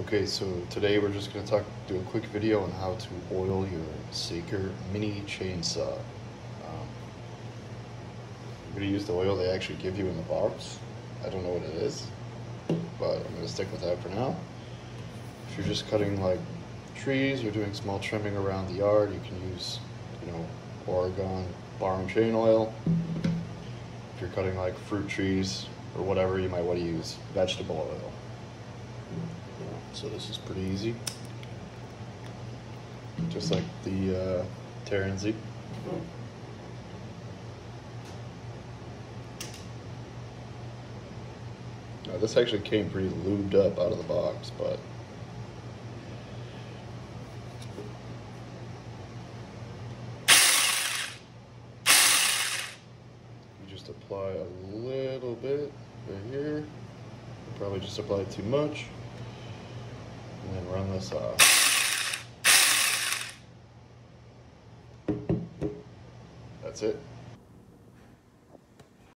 Okay, so today we're just gonna talk, do a quick video on how to oil your Saker mini chainsaw. Um, I'm gonna use the oil they actually give you in the box. I don't know what it is, but I'm gonna stick with that for now. If you're just cutting like trees or doing small trimming around the yard, you can use, you know, Oregon bar and chain oil. If you're cutting like fruit trees or whatever, you might want to use vegetable oil. So this is pretty easy. Just like the uh, Terran Z. Now this actually came pretty lubed up out of the box, but you just apply a little bit right here. Probably just applied too much and then run this off. That's it.